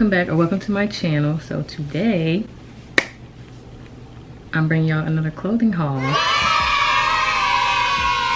welcome back or welcome to my channel. So today i'm bringing y'all another clothing haul.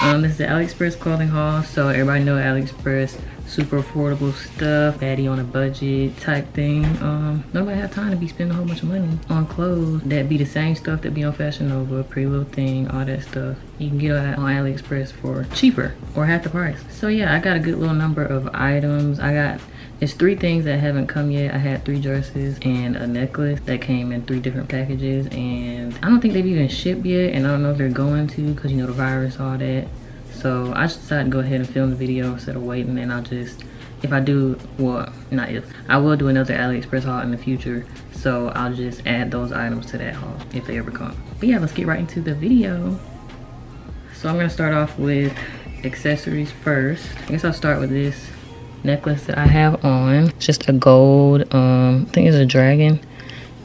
Um this is the aliexpress clothing haul. So everybody know aliexpress super affordable stuff baddie on a budget type thing. Um nobody have time to be spending a whole bunch of money on clothes that be the same stuff that be on fashion nova pretty little thing all that stuff. You can get that on aliexpress for cheaper or half the price. So yeah i got a good little number of items. I got it's three things that haven't come yet. I had three dresses and a necklace that came in three different packages and I don't think they've even shipped yet and I don't know if they're going to because you know the virus, all that. So I just decided to go ahead and film the video instead of waiting and I'll just, if I do, well, not if, I will do another AliExpress haul in the future. So I'll just add those items to that haul if they ever come. But yeah, let's get right into the video. So I'm gonna start off with accessories first. I guess I'll start with this necklace that I have on. just a gold, um, I think it's a dragon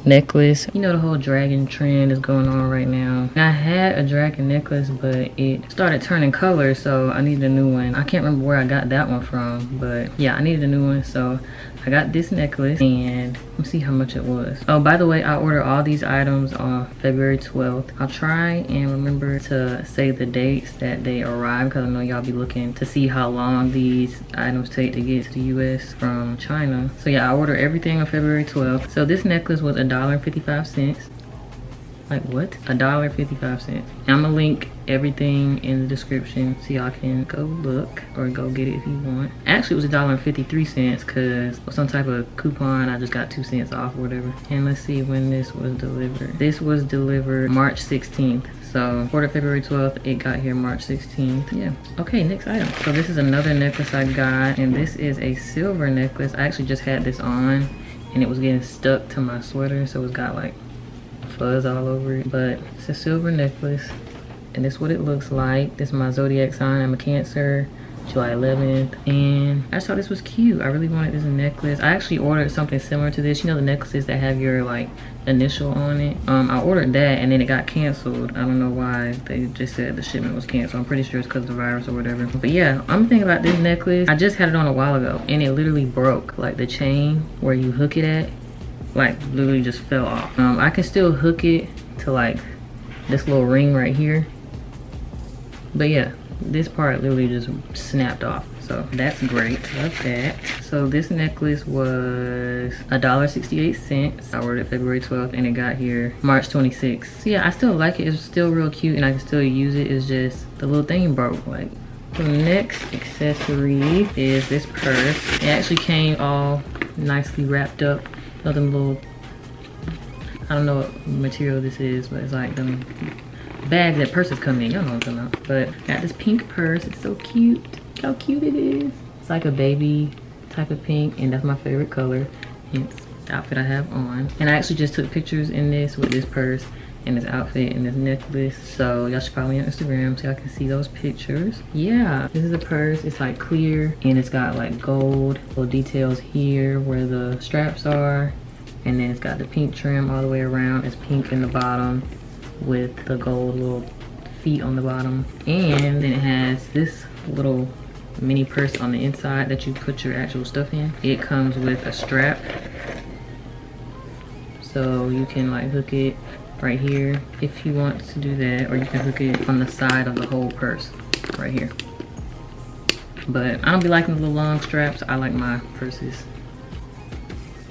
necklace. You know the whole dragon trend is going on right now. I had a dragon necklace, but it started turning color, so I needed a new one. I can't remember where I got that one from, but yeah, I needed a new one, so I got this necklace and let me see how much it was. Oh, by the way, I ordered all these items on February 12th. I'll try and remember to say the dates that they arrive because I know y'all be looking to see how long these items take to get to the US from China. So yeah, I ordered everything on February 12th. So this necklace was $1.55 like what a dollar 55 cents i'm gonna link everything in the description so y'all can go look or go get it if you want actually it was a dollar and 53 cents because some type of coupon i just got two cents off or whatever and let's see when this was delivered this was delivered march 16th so ordered February 12th, it got here March 16th. Yeah. Okay, next item. So this is another necklace I got, and this is a silver necklace. I actually just had this on, and it was getting stuck to my sweater, so it's got like fuzz all over it. But it's a silver necklace. And this is what it looks like. This is my zodiac sign. I'm a Cancer. July 11th and I just thought this was cute I really wanted this necklace I actually ordered something similar to this you know the necklaces that have your like initial on it um I ordered that and then it got canceled I don't know why they just said the shipment was canceled I'm pretty sure it's because of the virus or whatever but yeah I'm thinking about this necklace I just had it on a while ago and it literally broke like the chain where you hook it at like literally just fell off. Um, I can still hook it to like this little ring right here. But yeah, this part literally just snapped off. So that's great, love that. So this necklace was a dollar sixty-eight cents. I ordered it February 12th and it got here March 26th. So yeah, I still like it. It's still real cute and I can still use it. It's just the little thing broke. Like the next accessory is this purse. It actually came all nicely wrapped up another little I don't know what material this is, but it's like them bags that purses come in. Y'all know what I'm talking about. But got this pink purse. It's so cute. Look how cute it is. It's like a baby type of pink, and that's my favorite color. Hence the outfit I have on. And I actually just took pictures in this with this purse and this outfit and this necklace. So y'all should follow me on instagram so y'all can see those pictures. Yeah this is a purse. It's like clear and it's got like gold little details here where the straps are. And then it's got the pink trim all the way around. It's pink in the bottom with the gold little feet on the bottom. And then it has this little mini purse on the inside that you put your actual stuff in. It comes with a strap. So you can like hook it right here if you want to do that or you can hook it on the side of the whole purse right here. But I don't be liking the little long straps. I like my purses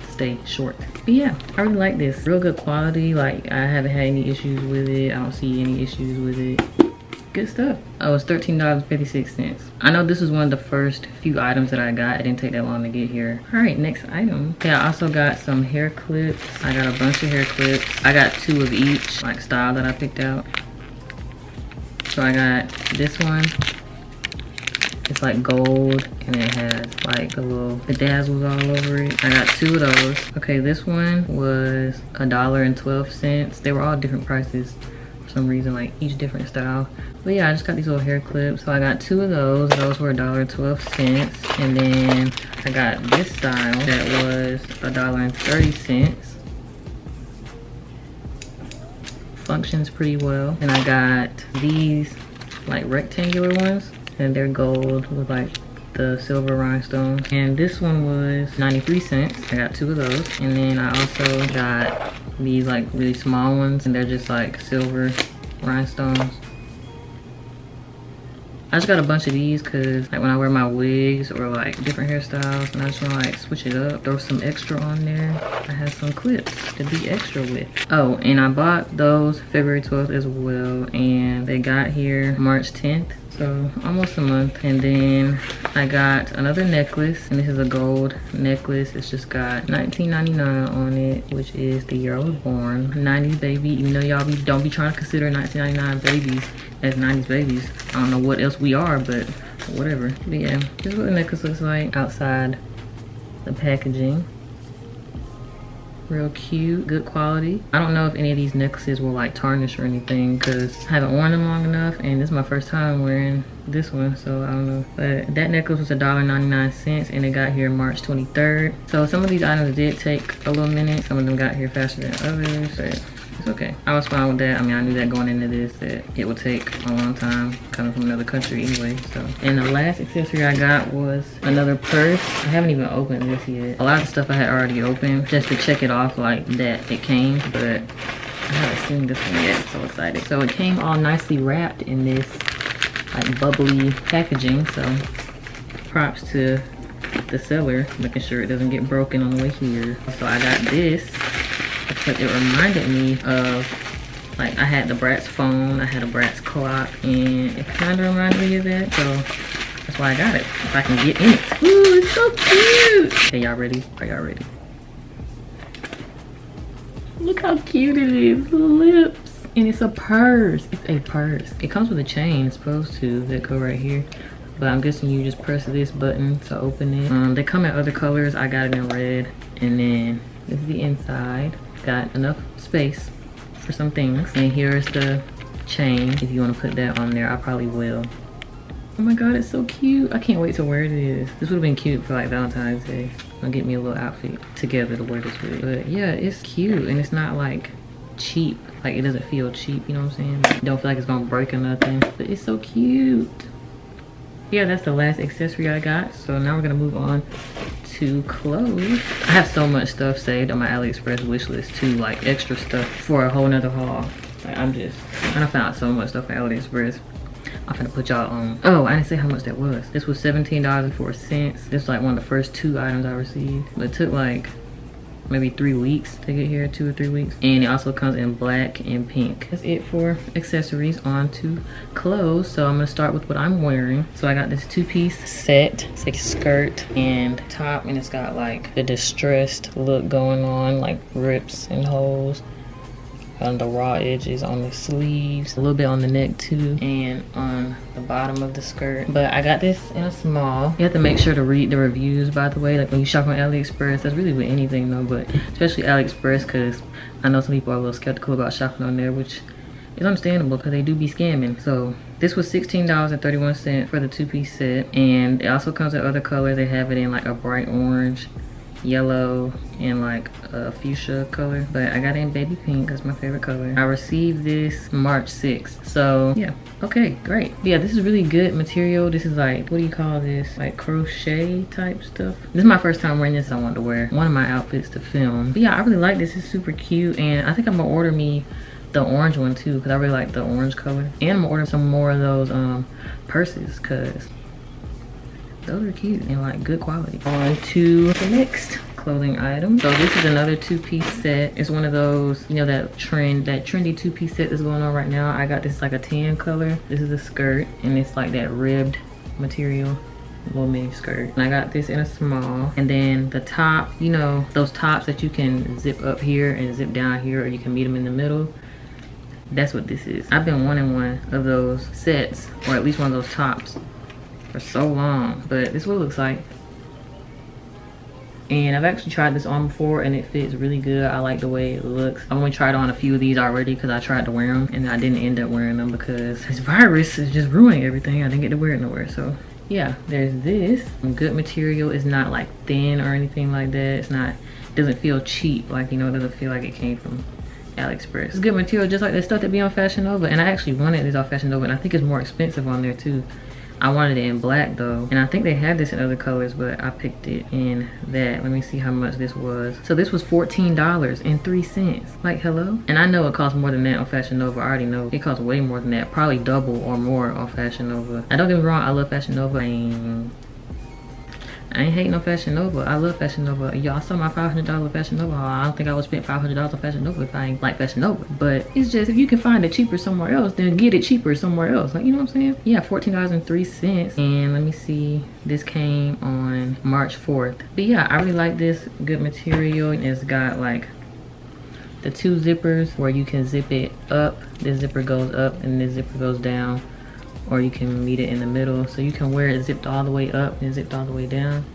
stay short. But yeah I really like this. Real good quality. Like I haven't had any issues with it. I don't see any issues with it good stuff. Oh, it's $13.56. I know this was one of the first few items that I got. It didn't take that long to get here. All right, next item. Yeah, I also got some hair clips. I got a bunch of hair clips. I got two of each, like style that I picked out. So I got this one. It's like gold and it has like a little bedazzles all over it. I got two of those. Okay, this one was a dollar and 12 cents. They were all different prices for some reason, like each different style. But yeah, I just got these little hair clips. So I got two of those. Those were a dollar twelve cents. And then I got this style that was a dollar thirty cents. Functions pretty well. And I got these like rectangular ones. And they're gold with like the silver rhinestones. And this one was 93 cents. I got two of those. And then I also got these like really small ones and they're just like silver rhinestones. I just got a bunch of these because like when I wear my wigs or like different hairstyles and I just want to like switch it up, throw some extra on there. I have some clips to be extra with. Oh, and I bought those February 12th as well and they got here March 10th so almost a month and then i got another necklace and this is a gold necklace. It's just got 19.99 on it which is the year i was born. 90s baby even though y'all be don't be trying to consider 1999 babies as 90s babies. I don't know what else we are but whatever. But yeah this is what the necklace looks like outside the packaging real cute good quality. I don't know if any of these necklaces will like tarnish or anything because i haven't worn them long enough and this is my first time wearing this one so i don't know. But that necklace was a dollar 99 cents and it got here march 23rd so some of these items did take a little minute. Some of them got here faster than others but it's okay. I was fine with that. I mean, I knew that going into this that it would take a long time coming from another country anyway. So, and the last accessory I got was another purse. I haven't even opened this yet. A lot of stuff I had already opened just to check it off like that it came, but I haven't seen this one yet. So excited. So it came all nicely wrapped in this like bubbly packaging. So props to the seller making sure it doesn't get broken on the way here. So I got this because it reminded me of like I had the Bratz phone, I had a Bratz clock, and it kind of reminded me of that. So that's why I got it. If I can get in it. Ooh, it's so cute. Okay, y'all ready? Are y'all ready? Look how cute it is. Lips. And it's a purse. It's a purse. It comes with a chain, it's supposed to, that go right here. But I'm guessing you just press this button to open it. Um, they come in other colors. I got it in red. And then this is the inside got enough space for some things. And here's the chain. If you want to put that on there, I probably will. Oh my god, it's so cute. I can't wait to wear this. This would have been cute for like Valentine's Day. I'll get me a little outfit together to wear this with. But yeah, it's cute and it's not like cheap. Like it doesn't feel cheap, you know what I'm saying? Don't feel like it's gonna break or nothing. But it's so cute. Yeah, that's the last accessory I got. So now we're gonna move on to clothes. I have so much stuff saved on my AliExpress wish list too, like extra stuff for a whole nother haul. Like I'm just, I found so much stuff on AliExpress. I'm gonna put y'all on. Oh, I didn't say how much that was. This was $17.04. This was like one of the first two items I received. But it took like maybe three weeks to get here, two or three weeks. And it also comes in black and pink. That's it for accessories on to clothes. So I'm gonna start with what I'm wearing. So I got this two-piece set. It's like skirt and top and it's got like the distressed look going on, like rips and holes on the raw edges on the sleeves a little bit on the neck too and on the bottom of the skirt. But i got this in a small. You have to make sure to read the reviews by the way like when you shop on aliexpress. That's really with anything though but especially aliexpress because i know some people are a little skeptical about shopping on there which is understandable because they do be scamming. So this was $16.31 for the two-piece set and it also comes in other colors. They have it in like a bright orange yellow and like a fuchsia color. But i got in baby pink that's my favorite color. I received this march 6th so yeah. Okay great. Yeah this is really good material. This is like what do you call this? Like crochet type stuff? This is my first time wearing this i wanted to wear one of my outfits to film. But yeah i really like this. It's super cute and i think i'm gonna order me the orange one too because i really like the orange color. And i'm gonna order some more of those um purses because those are cute and like good quality. On to the next clothing item. So this is another two-piece set. It's one of those you know that trend that trendy two-piece set that's going on right now. I got this like a tan color. This is a skirt and it's like that ribbed material little mini skirt. And i got this in a small and then the top you know those tops that you can zip up here and zip down here or you can meet them in the middle. That's what this is. I've been wanting one of those sets or at least one of those tops for so long but this is what it looks like and I've actually tried this on before and it fits really good. I like the way it looks. I've only tried on a few of these already because I tried to wear them and I didn't end up wearing them because this virus is just ruining everything. I didn't get to wear it nowhere. So yeah, there's this. Good material. It's not like thin or anything like that. It's not, it doesn't feel cheap. Like, you know, it doesn't feel like it came from AliExpress. It's good material just like the stuff that be on Fashion Nova. And I actually wanted this off Fashion Nova and I think it's more expensive on there too I wanted it in black though. And I think they had this in other colors, but I picked it in that. Let me see how much this was. So this was $14.03. Like, hello? And I know it costs more than that on Fashion Nova. I already know it costs way more than that. Probably double or more on Fashion Nova. I don't get me wrong, I love Fashion Nova. I ain't hating no Fashion Nova. I love Fashion Nova. Y'all saw my $500 Fashion Nova haul. I don't think I would spend $500 on Fashion Nova if I ain't like Fashion Nova. But it's just, if you can find it cheaper somewhere else, then get it cheaper somewhere else. Like, you know what I'm saying? Yeah, $14.03. And let me see. This came on March 4th. But yeah, I really like this. Good material. It's got like the two zippers where you can zip it up. This zipper goes up and this zipper goes down or you can meet it in the middle. So you can wear it zipped all the way up and zipped all the way down.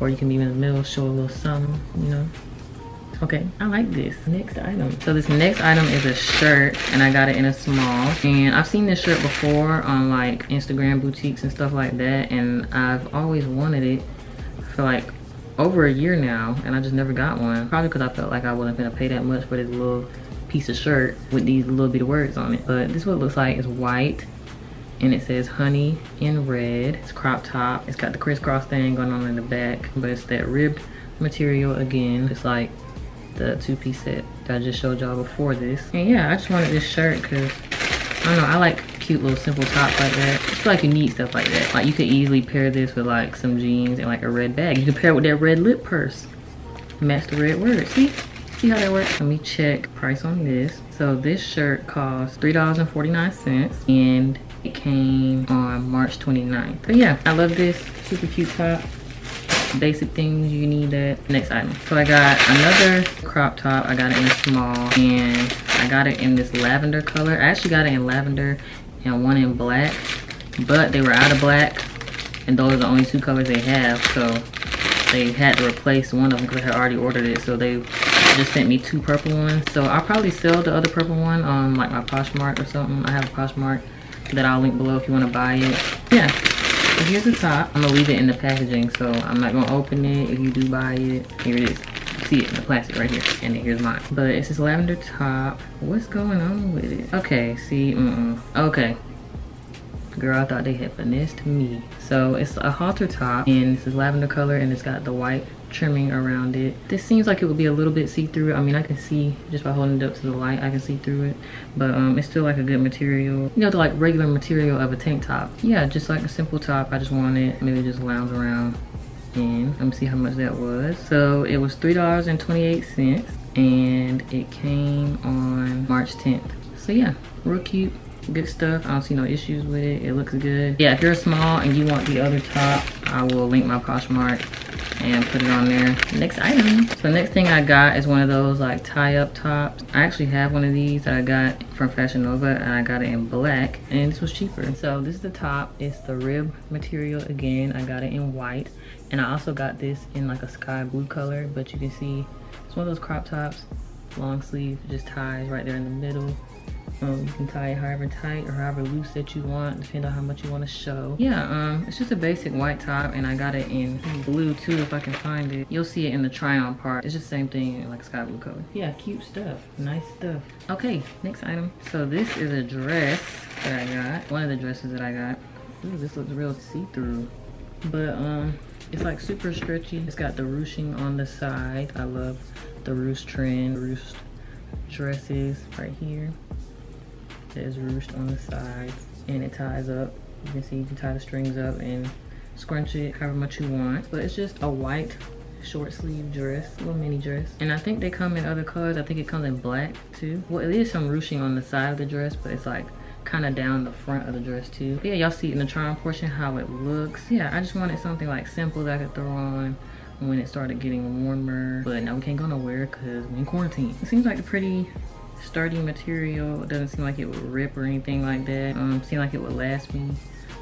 Or you can be in the middle, show a little something, you know. Okay, I like this. Next item. So this next item is a shirt and I got it in a small. And I've seen this shirt before on like Instagram boutiques and stuff like that. And I've always wanted it for like over a year now and I just never got one. Probably because I felt like I wasn't gonna pay that much for this little piece of shirt with these little bit of words on it. But this is what it looks like. It's white and it says honey in red. It's crop top. It's got the crisscross thing going on in the back but it's that ribbed material again. It's like the two-piece set that i just showed y'all before this. And yeah i just wanted this shirt because i don't know i like cute little simple tops like that. I feel like you need stuff like that. Like you could easily pair this with like some jeans and like a red bag. You could pair it with that red lip purse. Match the red word. See? See how that works? Let me check price on this. So this shirt costs three dollars and 49 cents and it came on March 29th. But yeah, I love this. Super cute top. Basic things you need that. Next item. So I got another crop top. I got it in small and I got it in this lavender color. I actually got it in lavender and one in black, but they were out of black and those are the only two colors they have. So they had to replace one of them because I had already ordered it. So they just sent me two purple ones. So I'll probably sell the other purple one on like my Poshmark or something. I have a Poshmark that I'll link below if you want to buy it. Yeah, so here's the top. I'm gonna leave it in the packaging, so I'm not gonna open it if you do buy it. Here it is. See it in the plastic right here. And then here's mine. But it's this lavender top. What's going on with it? Okay, see, mm, -mm. okay. Girl, I thought they had finessed me. So it's a halter top and this is lavender color and it's got the white trimming around it. This seems like it would be a little bit see-through. I mean, I can see just by holding it up to the light, I can see through it. But um, it's still like a good material. You know, the like regular material of a tank top. Yeah, just like a simple top. I just wanted maybe just lounge around in. Let me see how much that was. So it was $3.28 and it came on March 10th. So yeah, real cute good stuff i don't see no issues with it it looks good yeah if you're small and you want the other top i will link my poshmark and put it on there. Next item. So next thing I got is one of those like tie up tops. I actually have one of these that I got from Fashion Nova and I got it in black and this was cheaper. So this is the top. It's the rib material again. I got it in white and I also got this in like a sky blue color but you can see it's one of those crop tops long sleeve just ties right there in the middle um, you can tie it however tight or however loose that you want, depending on how much you want to show. Yeah, um, it's just a basic white top, and I got it in blue too, if I can find it. You'll see it in the try-on part. It's just the same thing, like sky blue color. Yeah, cute stuff. Nice stuff. Okay, next item. So this is a dress that I got. One of the dresses that I got. Ooh, this looks real see-through. But, um, it's like super stretchy. It's got the ruching on the side. I love the ruched trend, ruched dresses right here is ruched on the sides and it ties up. You can see you can tie the strings up and scrunch it however much you want. But it's just a white short sleeve dress, little mini dress. And I think they come in other colors. I think it comes in black too. Well, it is some ruching on the side of the dress, but it's like kind of down the front of the dress too. But yeah, y'all see in the try portion how it looks. Yeah, I just wanted something like simple that I could throw on when it started getting warmer. But now we can't go nowhere because we're in quarantine. It seems like a pretty sturdy material. It doesn't seem like it would rip or anything like that. Um, seem like it would last me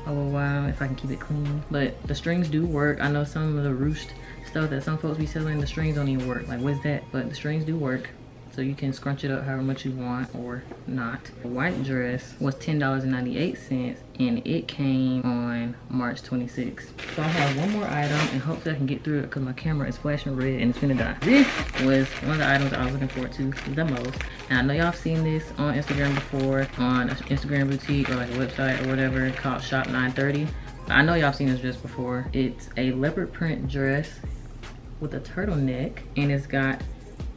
a little while if I can keep it clean. But the strings do work. I know some of the ruched stuff that some folks be selling, the strings don't even work. Like, what's that? But the strings do work. So you can scrunch it up however much you want or not. The white dress was $10.98 and it came on March 26th. So I have one more item and hopefully I can get through it because my camera is flashing red and it's gonna die. This was one of the items I was looking forward to the most. And I know y'all have seen this on Instagram before on Instagram boutique or like a website or whatever called Shop 930 I know y'all have seen this dress before. It's a leopard print dress with a turtleneck and it's got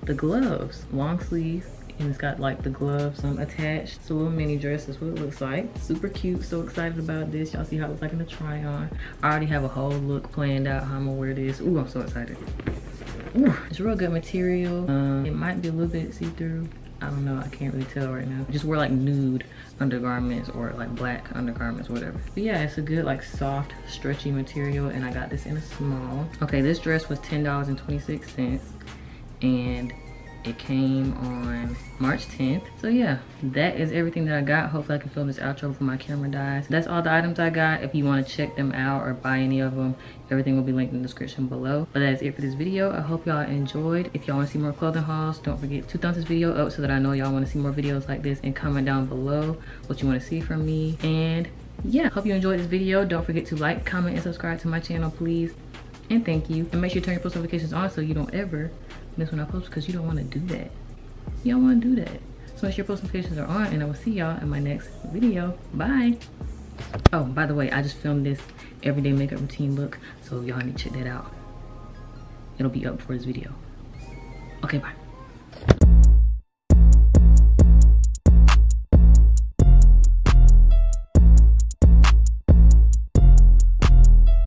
the gloves, long sleeve, and it's got like the gloves um, attached. It's a little mini dress, that's what it looks like. Super cute, so excited about this. Y'all see how it looks like in the try on. I already have a whole look planned out how I'm gonna wear this. Ooh, I'm so excited. Ooh, it's real good material. Um, it might be a little bit see-through. I don't know, I can't really tell right now. Just wear like nude undergarments or like black undergarments, whatever. But yeah, it's a good like soft, stretchy material and I got this in a small. Okay, this dress was $10.26 and it came on March 10th. So yeah, that is everything that I got. Hopefully I can film this outro before my camera dies. That's all the items I got. If you want to check them out or buy any of them, everything will be linked in the description below. But that is it for this video. I hope y'all enjoyed. If y'all want to see more clothing hauls, don't forget to thumbs this video up so that I know y'all want to see more videos like this and comment down below what you want to see from me. And yeah, hope you enjoyed this video. Don't forget to like, comment, and subscribe to my channel, please. And thank you. And make sure you turn your post notifications on so you don't ever miss when I post because you don't want to do that. You don't want to do that. So make sure your post notifications are on and I will see y'all in my next video. Bye. Oh, by the way, I just filmed this everyday makeup routine look. So y'all need to check that out. It'll be up for this video. Okay, bye.